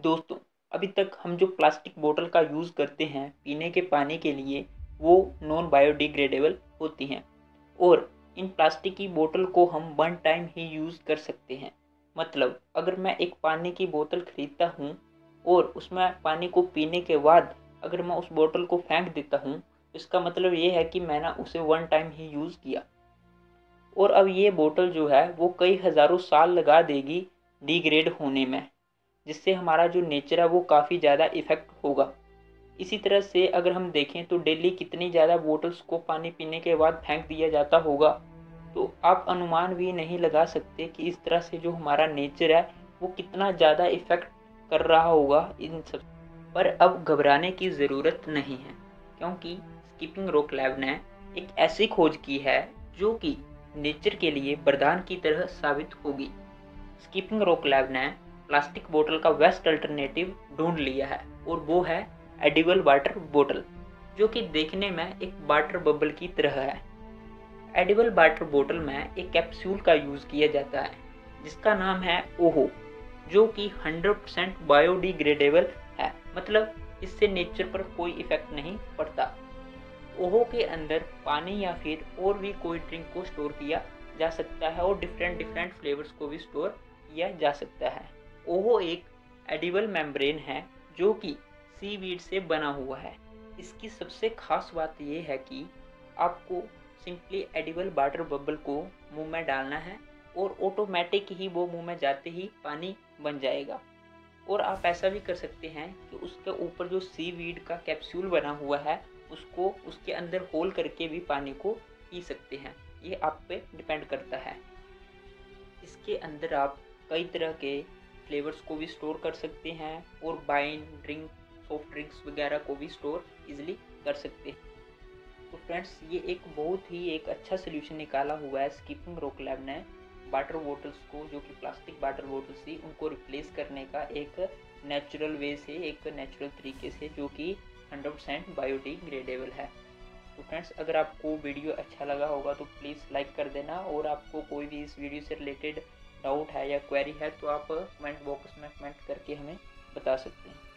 दोस्तों, अभी तक हम जो प्लास्टिक बोतल का यूज़ करते हैं पीने के पानी के लिए, वो नॉन बायोडिग्रेडेबल होती हैं। और इन प्लास्टिक की बोतल को हम वन टाइम ही यूज़ कर सकते हैं। मतलब अगर मैं एक पानी की बोतल खरीदता हूँ और उसमें पानी को पीने के बाद अगर मैं उस बोतल को फेंक देता हूँ इसका मतलब ये है कि मैंने उसे वन टाइम ही यूज़ किया। और अब ये बोतल जो है, वो कई हज़ारों साल लगा देगी डिग्रेड होने में। जिससे हमारा जो नेचर है वो काफ़ी ज़्यादा इफ़ेक्ट होगा। इसी तरह से अगर हम देखें तो डेली कितनी ज़्यादा बोटल्स को पानी पीने के बाद फेंक दिया जाता होगा तो आप अनुमान भी नहीं लगा सकते कि इस तरह से जो हमारा नेचर है वो कितना ज़्यादा इफ़ेक्ट कर रहा होगा इन सब। पर अब घबराने की ज़रूरत नहीं है, क्योंकि स्कीपिंग रोक लैब ने एक ऐसी खोज की है जो कि नेचर के लिए वरदान की तरह साबित होगी। स्कीपिंग रोक लैब ने प्लास्टिक बोतल का बेस्ट अल्टरनेटिव ढूंढ लिया है और वो है एडिबल वाटर बोतल, जो कि देखने में एक वाटर बबल की तरह है। एडिबल वाटर बोतल में एक कैप्सूल का यूज़ किया जाता है, जिसका नाम है ओहो, जो कि 100% बायोडिग्रेडेबल है मतलब इससे नेचर पर कोई इफ़ेक्ट नहीं पड़ता। ओहो के अंदर पानी या फिर और भी कोई ड्रिंक को स्टोर किया जा सकता है और डिफरेंट डिफरेंट फ्लेवर्स को भी स्टोर किया जा सकता है। ओहो एक एडिबल मेम्ब्रेन है जो कि सी वीड से बना हुआ है। इसकी सबसे खास बात यह है कि आपको सिंपली एडिबल वाटर बबल को मुँह में डालना है और ऑटोमेटिक ही वो मुँह में जाते ही पानी बन जाएगा। और आप ऐसा भी कर सकते हैं कि उसके ऊपर जो सी वीड का कैप्सूल बना हुआ है, उसको उसके अंदर होल करके भी पानी को पी सकते हैं। ये आप पे डिपेंड करता है। इसके अंदर आप कई तरह के फ्लेवर्स को भी स्टोर कर सकते हैं और वाइन ड्रिंक सॉफ्ट ड्रिंक्स वगैरह को भी स्टोर इजीली कर सकते हैं। तो फ्रेंड्स, ये एक बहुत ही एक अच्छा सोल्यूशन निकाला हुआ है स्कीपिंग रोक लैब ने वाटर बॉटल्स को, जो कि प्लास्टिक वाटर बॉटल्स थी, उनको रिप्लेस करने का एक नेचुरल वे से, एक नेचुरल तरीके से, जो कि 100% परसेंट बायोडिग्रेडेबल है। तो फ्रेंड्स, अगर आपको वीडियो अच्छा लगा होगा तो प्लीज़ लाइक कर देना और आपको कोई भी इस वीडियो से रिलेटेड डाउट है या क्वेरी है तो आप कमेंट बॉक्स में कमेंट करके हमें बता सकते हैं।